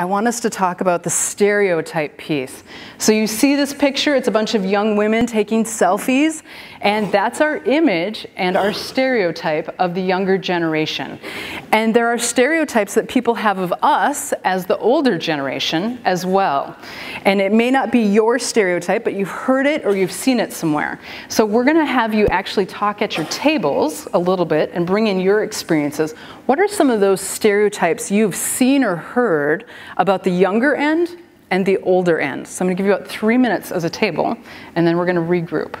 I want us to talk about the stereotype piece. So you see this picture, it's a bunch of young women taking selfies, and that's our image and our stereotype of the younger generation. And there are stereotypes that people have of us as the older generation as well. And it may not be your stereotype, but you've heard it or you've seen it somewhere. So we're gonna have you actually talk at your tables a little bit and bring in your experiences. What are some of those stereotypes you've seen or heard about the younger end and the older end? So I'm gonna give you about three minutes as a table, and then we're gonna regroup.